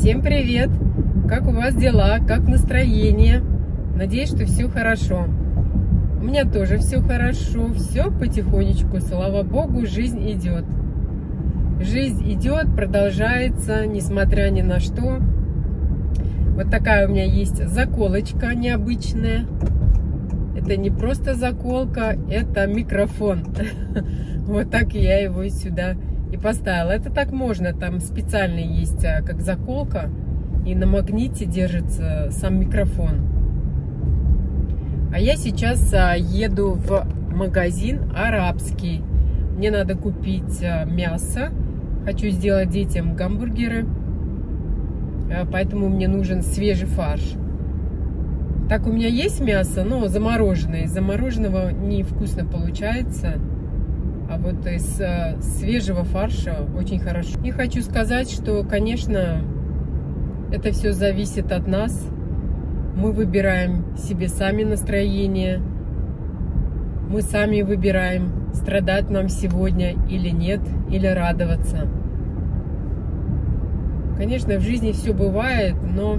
Всем привет! Как у вас дела? Как настроение? Надеюсь, что все хорошо. У меня тоже все хорошо, все потихонечку, слава богу, жизнь идет. Жизнь идет, продолжается, несмотря ни на что. Вот такая у меня есть заколочка необычная. Это не просто заколка, это микрофон. Вот так я его сюда и поставила. Это так можно, там специально есть а, как заколка, и на магните держится сам микрофон. А я сейчас а, еду в магазин арабский. Мне надо купить а, мясо. Хочу сделать детям гамбургеры. Поэтому мне нужен свежий фарш. Так у меня есть мясо, но замороженное. Из замороженного невкусно получается. Вот из э, свежего фарша очень хорошо. И хочу сказать, что, конечно, это все зависит от нас. Мы выбираем себе сами настроение. Мы сами выбираем, страдать нам сегодня или нет, или радоваться. Конечно, в жизни все бывает, но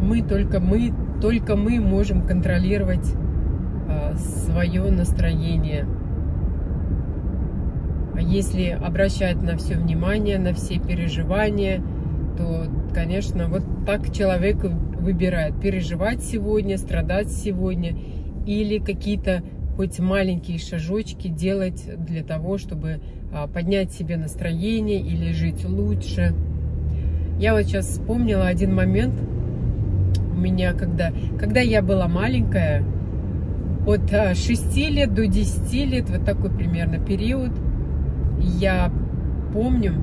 мы только мы, только мы можем контролировать а, свое настроение. Если обращать на все внимание, на все переживания, то, конечно, вот так человек выбирает. Переживать сегодня, страдать сегодня или какие-то хоть маленькие шажочки делать для того, чтобы а, поднять себе настроение или жить лучше. Я вот сейчас вспомнила один момент у меня, когда, когда я была маленькая, от 6 а, лет до 10 лет, вот такой примерно период – я помню,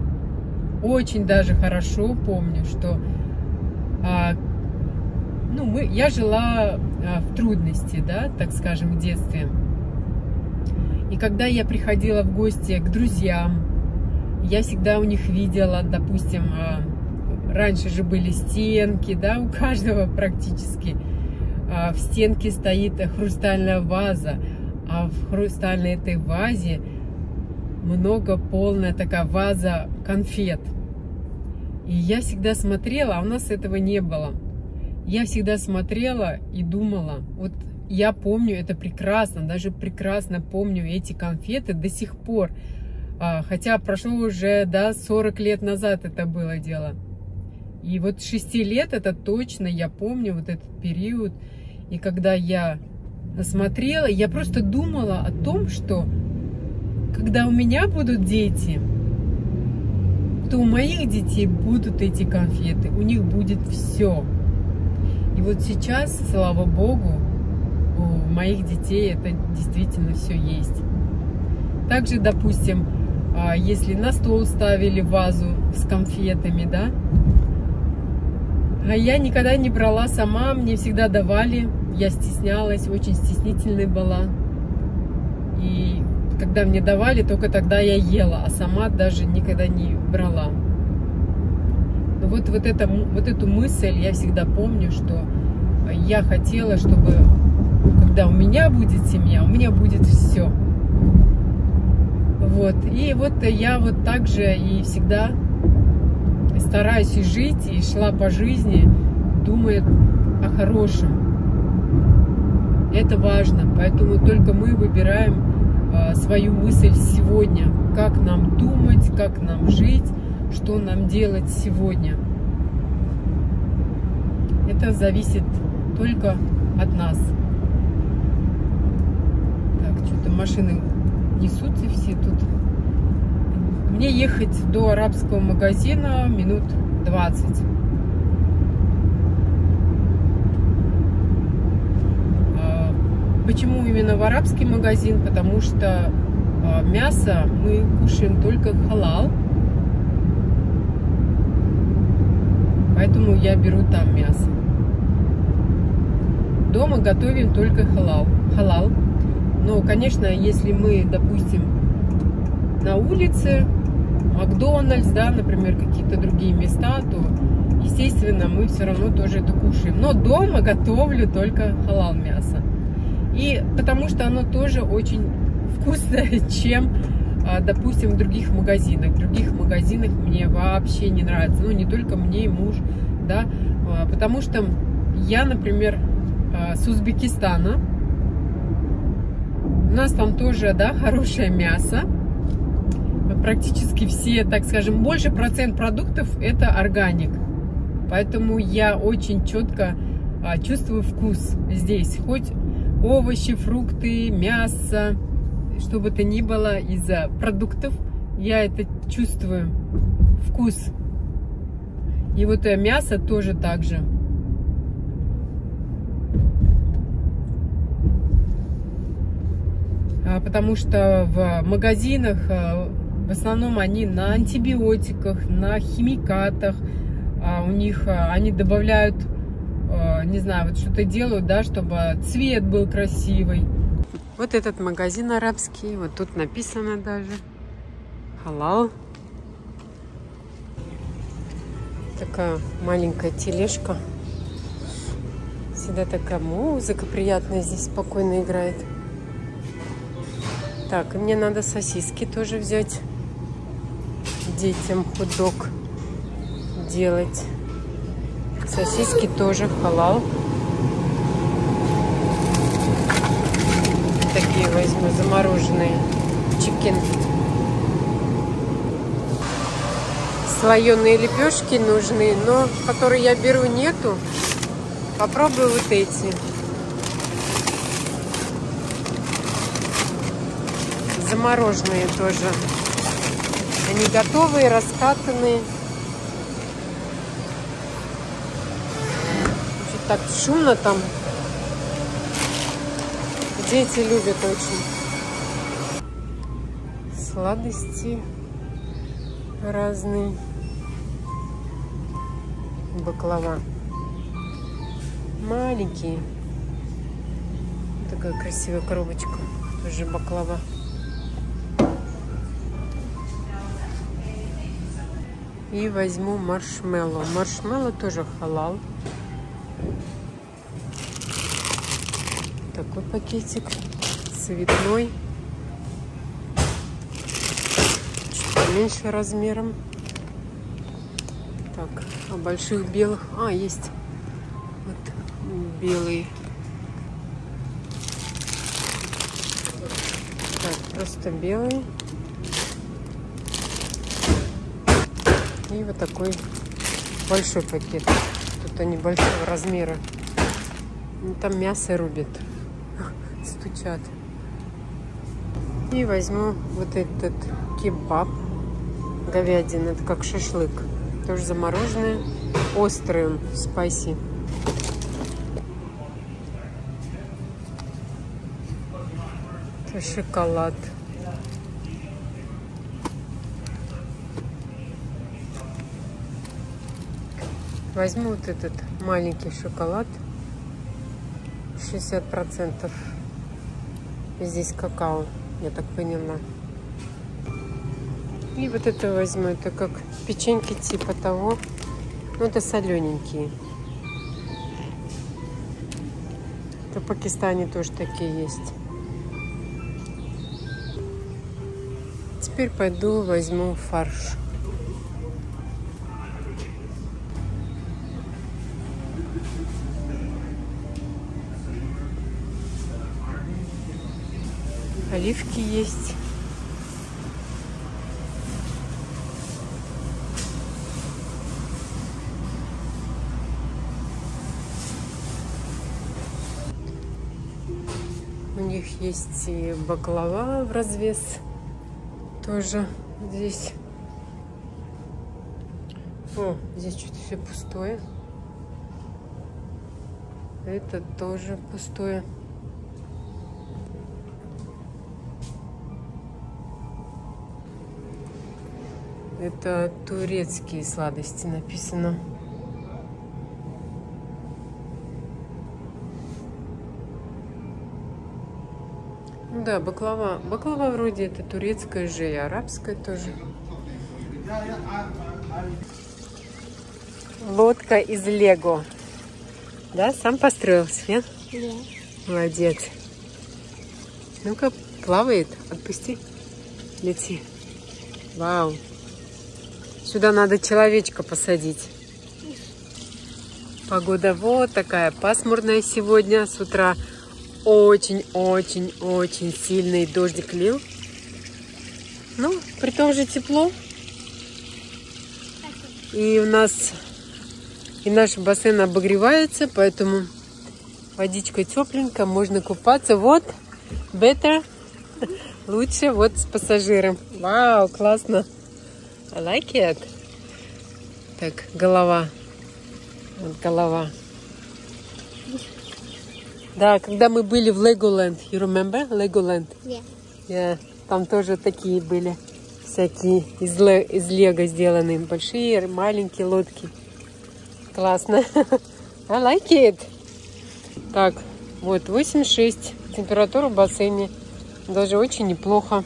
очень даже хорошо помню, что а, ну, мы, я жила а, в трудности, да, так скажем, в детстве. И когда я приходила в гости к друзьям, я всегда у них видела, допустим, а, раньше же были стенки, да, у каждого практически. А, в стенке стоит хрустальная ваза, а в хрустальной этой вазе много полная такая ваза конфет. И я всегда смотрела, а у нас этого не было. Я всегда смотрела и думала, вот я помню это прекрасно, даже прекрасно помню эти конфеты до сих пор. А, хотя прошло уже, да, 40 лет назад это было дело. И вот 6 лет это точно, я помню вот этот период. И когда я смотрела, я просто думала о том, что когда у меня будут дети, то у моих детей будут эти конфеты, у них будет все. И вот сейчас, слава богу, у моих детей это действительно все есть. Также, допустим, а, если на стол ставили вазу с конфетами, да, а я никогда не брала сама, мне всегда давали, я стеснялась, очень стеснительной была. И когда мне давали, только тогда я ела, а сама даже никогда не брала. Но вот, вот, это, вот эту мысль я всегда помню, что я хотела, чтобы когда у меня будет семья, у меня будет все. Вот. И вот я вот так же и всегда стараюсь и жить, и шла по жизни, думая о хорошем. Это важно, поэтому только мы выбираем свою мысль сегодня, как нам думать, как нам жить, что нам делать сегодня. Это зависит только от нас. Так, что-то машины несутся все тут. Мне ехать до арабского магазина минут 20. Почему именно в арабский магазин? Потому что а, мясо мы кушаем только халал. Поэтому я беру там мясо. Дома готовим только халал. халал. Но, конечно, если мы, допустим, на улице, Макдональдс, да, например, какие-то другие места, то, естественно, мы все равно тоже это кушаем. Но дома готовлю только халал мясо. И потому что оно тоже очень вкусное, чем а, допустим, в других магазинах. В других магазинах мне вообще не нравится. Ну, не только мне и муж, да, а, потому что я, например, а, с Узбекистана, у нас там тоже, да, хорошее мясо, практически все, так скажем, больше процент продуктов это органик. Поэтому я очень четко чувствую вкус здесь. Хоть овощи, фрукты, мясо, что бы то ни было из-за продуктов, я это чувствую. Вкус. И вот э, мясо тоже так же. А, потому что в магазинах а, в основном они на антибиотиках, на химикатах, а у них они добавляют, не знаю, вот что-то делают, да, чтобы цвет был красивый. Вот этот магазин арабский, вот тут написано даже халал. Такая маленькая тележка. Всегда такая музыка приятная здесь спокойно играет. Так, и мне надо сосиски тоже взять. Детям худок делать. Сосиски тоже халал. Такие возьму, замороженные. Чикен. Слоеные лепешки нужны, но которые я беру нету. Попробую вот эти. замороженные тоже. Они готовые, раскатанные. Так шумно там. Дети любят очень. Сладости разные. Баклава. Маленькие. Такая красивая коробочка. Тоже баклава. И возьму маршмеллоу. Маршмеллоу тоже халал. Такой пакетик цветной. Чуть поменьше размером. Так, а больших белых... А, есть. Вот белые. Так, просто белые. И вот такой большой пакет. Тут они большого размера. Ну, там мясо рубят. Стучат. И возьму вот этот кебаб. Говядина. Это как шашлык. Тоже замороженный. Острый он, спайси. Это шоколад. Возьму вот этот маленький шоколад. 60%. Здесь какао, я так поняла. И вот это возьму. Это как печеньки типа того. Ну, это солененькие. Это в Пакистане тоже такие есть. Теперь пойду возьму фарш. Оливки есть. У них есть и баклава в развес тоже здесь. О, здесь что-то все пустое. Это тоже пустое. Это турецкие сладости написано. Ну да, баклава. Баклава вроде это турецкая же и арабская тоже. Лодка из Лего. Да, сам построился, нет? Да. Молодец. Ну-ка, плавает. Отпусти. Лети. Вау. Сюда надо человечка посадить. Погода вот такая пасмурная сегодня. С утра очень-очень-очень сильный дождик лил. Ну, при том же тепло. И у нас и наш бассейн обогревается, поэтому водичка тепленькая, можно купаться. Вот, better, лучше вот с пассажиром. Вау, классно. I like it. Так, голова. Вот голова. Да, когда мы были в Legoland, you remember Legoland? Yeah. Yeah, там тоже такие были всякие из, ле- из лего сделанные. Большие, маленькие лодки. Классно. I like it. Так, вот 86 температура в бассейне. Даже очень неплохо.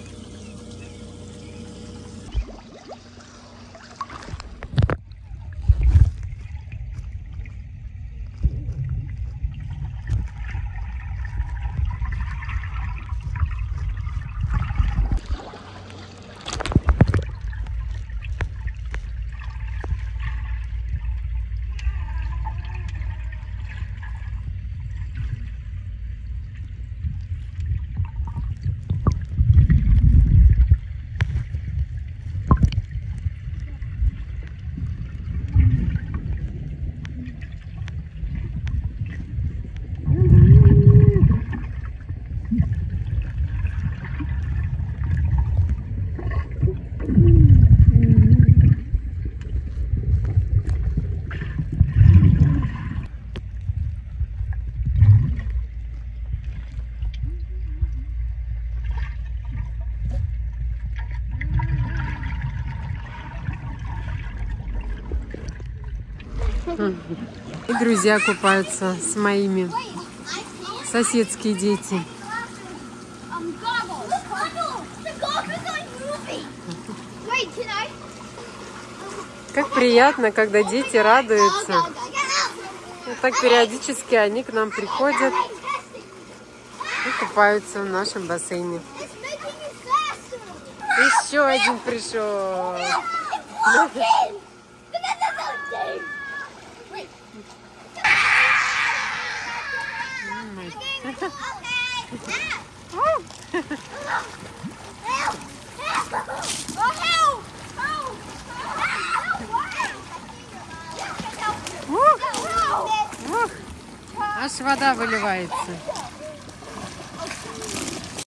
И друзья купаются с моими соседские дети. Как приятно, когда дети радуются. Вот так периодически они к нам приходят и купаются в нашем бассейне. Еще один пришел. Вода выливается.